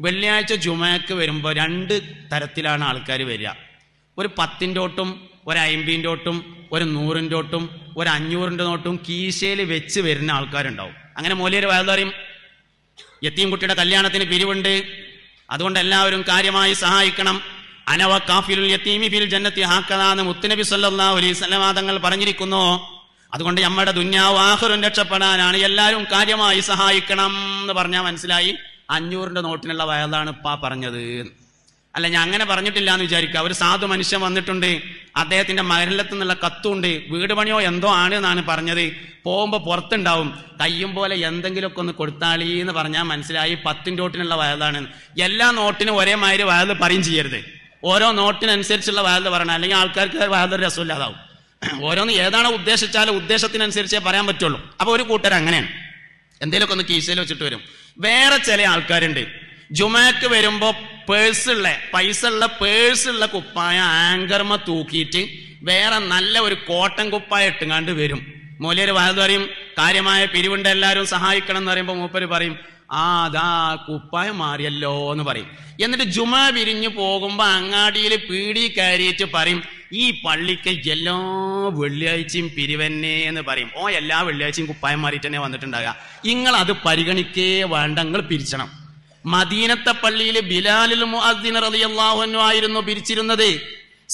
വെള്ളിയാഴ്ച ജുമയ്ക്ക് വരുമ്പോൾ രണ്ട് തരത്തിലാണ് ആൾക്കാർ വരിക. ഒരു പത്തിന്റെ ഓട്ടും ഒരു അയിമ്പതിന്റെ ഓട്ടും ഒരു നൂറിന്റെ ഓട്ടും ഒരു അഞ്ഞൂറിന്റെ നോട്ടും കീശയിൽ വെച്ച് വരുന്ന ആൾക്കാരുണ്ടാവും. അങ്ങനെ മൂലയൊരു പറയും യത്തീം കുട്ടിയുടെ കല്യാണത്തിന് പിരിവുണ്ട്. അതുകൊണ്ട് എല്ലാവരും കാര്യമായി സഹായിക്കണം. അനവ കാഫിലുൽ യത്തീമി ഫിൽ ജന്നത്തി ഹാക്കതാന്ന് മുത്തുനബി സല്ലല്ലാഹു അലൈഹി വസല്ലമ തങ്ങൾ പറഞ്ഞിരിക്കുന്നു. അതുകൊണ്ട് നമ്മുടെ ദുന്യാവ് ആഹ്റും രക്ഷപ്പെടാനാണ് എല്ലാവരും കാര്യമായി സഹായിക്കണം എന്ന് പറഞ്ഞാൽ മനസ്സിലായി. അഞ്ഞൂറിന്റെ നോട്ടിനുള്ള വയലാണ് ഇപ്പാ പറഞ്ഞത്. അല്ല ഞാൻ അങ്ങനെ പറഞ്ഞിട്ടില്ല എന്ന് വിചാരിക്കുക. ഒരു സാധു മനുഷ്യൻ വന്നിട്ടുണ്ട്. അദ്ദേഹത്തിന്റെ മകരലത്ത് നിന്നുള്ള കത്തുണ്ട്. വീട് പണിയോ എന്തോ ആണ് എന്നാണ് പറഞ്ഞത്. പോകുമ്പോൾ പുറത്തുണ്ടാവും. കയ്യും പോലെ എന്തെങ്കിലുമൊക്കെ ഒന്ന് കൊടുത്താളി എന്ന് പറഞ്ഞാൽ മനസ്സിലായി. പത്തിന്റെ നോട്ടിനുള്ള വയലാണ് എല്ലാ നോട്ടിനും ഒരേ മാതിരി വയൽ പറയും ചെയ്യരുത്. ഓരോ നോട്ടിനനുസരിച്ചുള്ള വയൽ പറയണം. അല്ലെങ്കിൽ ആൾക്കാർക്ക് വയലൊരു രസമില്ലാതാവും. ഓരോന്ന് ഏതാണോ ഉദ്ദേശിച്ചാലും ഉദ്ദേശത്തിനനുസരിച്ചേ പറയാൻ പറ്റുള്ളൂ. അപ്പോൾ ഒരു കൂട്ടർ അങ്ങനെയാണ്. എന്തെങ്കിലുമൊക്കെ ഒന്ന് കീശയിൽ വെച്ചിട്ട് വരും. വേറെ ചില ആൾക്കാരുണ്ട്. ജുമാക്ക് വരുമ്പോ പേഴ്സുള്ള പൈസ ഉള്ള പേഴ്സുള്ള കുപ്പായ ആങ്കർമ തൂക്കിയിട്ട് വേറെ നല്ല ഒരു കോട്ടൻ കുപ്പായ ഇട്ടുങ്ങാണ്ട് വരും. മൂലര് വായത് പറയും കാര്യമായ പിരിവുണ്ട് എല്ലാവരും സഹായിക്കണം എന്ന് പറയുമ്പോൾ മൂപ്പര് പറയും ആ അതാ കുപ്പായം മാറിയല്ലോ എന്ന് പറയും. എന്നിട്ട് ജുമാ വിരിഞ്ഞു പോകുമ്പോ അങ്ങാടിയിൽ പീടി കയറിയിട്ട് പറയും ഈ പള്ളിക്ക് എല്ലാ വെള്ളിയാഴ്ചയും പിരിവന്നെ എന്ന് പറയും. ഓ എല്ലാ വെള്ളിയാഴ്ചയും കുപ്പായം മാറിയിട്ട് തന്നെ വന്നിട്ടുണ്ടാകുക നിങ്ങൾ അത് പരിഗണിക്കേ വേണ്ട നിങ്ങൾ പിരിച്ചണം. മദീനത്തെ പള്ളിയിൽ ബിലാലിൽ മുഅദ്ദിൻ റളിയല്ലാഹു ആയിരുന്നു പിരിച്ചിരുന്നത്.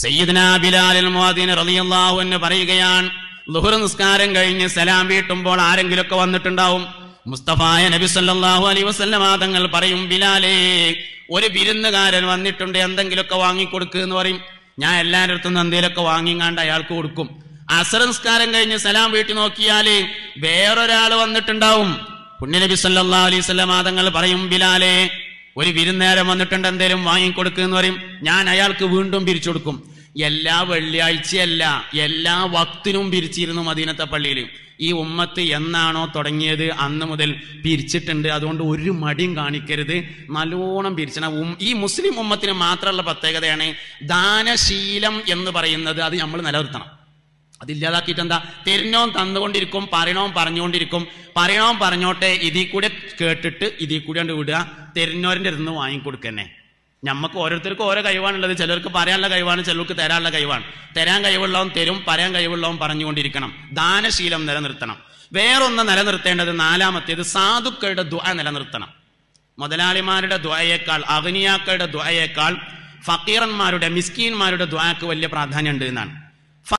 സയ്യിദ്ന ബിലാലിൽ മുഅദ്ദിൻ റളിയല്ലാഹു അൻഹു പറയുകയാണ് ലുഹർ നിസ്കാരം കഴിഞ്ഞ് സലാം വീട്ടുമ്പോൾ ആരെങ്കിലുമൊക്കെ വന്നിട്ടുണ്ടാവും? മുസ്തഫായ നബി സല്ലല്ലാഹു അലൈഹി വസല്ലമ തങ്ങൾ പറയും ബിലാലേ ഒരു വിരുന്നുകാരൻ വന്നിട്ടുണ്ട് എന്തെങ്കിലുമൊക്കെ വാങ്ങിക്കൊടുക്കുക എന്ന് പറയും. ഞാൻ എല്ലാവരുടെ അടുത്തും എന്തെങ്കിലുമൊക്കെ വാങ്ങിങ്ങാണ്ട് അയാൾക്ക് കൊടുക്കും. അസരംസ്കാരം കഴിഞ്ഞ് സലാം വീട്ടിൽ നോക്കിയാൽ വേറൊരാൾ വന്നിട്ടുണ്ടാവും. പുണ്യനബി സല്ലാ അലൈഹി വസല്ലം തങ്ങൾ പറയും ബിലാലെ ഒരു വിരുന്നേരം വന്നിട്ടുണ്ട് എന്തേലും വാങ്ങിക്കൊടുക്കുക എന്ന് പറയും. ഞാൻ അയാൾക്ക് വീണ്ടും പിരിച്ചു കൊടുക്കും എല്ലാ വെള്ളിയാഴ്ചയല്ല എല്ലാ വക്തിനും പിരിച്ചിരുന്നു മദീനത്തെ പള്ളിയിൽ ഈ ഉമ്മത്ത് എന്നാണോ തുടങ്ങിയത് അന്ന് മുതൽ പിരിച്ചിട്ടുണ്ട്. അതുകൊണ്ട് ഒരു മടിയും കാണിക്കരുത്. നല്ലോണം പിരിച്ചണം. ഈ മുസ്ലിം ഉമ്മത്തിന് മാത്രമുള്ള പ്രത്യേകതയാണ് ദാനശീലം എന്ന് പറയുന്നത്. അത് നമ്മൾ നിലനിർത്തണം. അതില്ലാതാക്കിയിട്ട് എന്താ? തരുന്നോൻ തന്നുകൊണ്ടിരിക്കും പറയണോൻ പറഞ്ഞുകൊണ്ടിരിക്കും. പറയണോൻ പറഞ്ഞോട്ടെ ഇതിൽ കൂടെ കേട്ടിട്ട് ഇതിൽ കൂടെ കൊണ്ട് വിടുക. തരുന്നവരിന്റെ അടുത്ത് നിന്ന് വാങ്ങിക്കൊടുക്കന്നെ. നമുക്ക് ഓരോരുത്തർക്കും ഓരോ കഴിവാണുള്ളത്. ചിലർക്ക് പറയാനുള്ള കഴിവാണ് ചിലർക്ക് തരാനുള്ള കഴിവാണ്. തരാൻ കഴിവുള്ളവൻ തരും പറയാൻ കഴിവുള്ളവൻ പറഞ്ഞുകൊണ്ടിരിക്കണം. ദാനശീലം നിലനിർത്തണം. വേറൊന്ന് നിലനിർത്തേണ്ടത് നാലാമത്തേത് സാധുക്കളുടെ ദ്വ നിലനിർത്തണം. മുതലാളിമാരുടെ ദ്വയേക്കാൾ അഗ്നിയാക്കളുടെ ദ്വയേക്കാൾ ഫക്കീറന്മാരുടെ മിസ്കീന്മാരുടെ ദ്വാക്ക് വലിയ പ്രാധാന്യമുണ്ട് എന്നാണ്.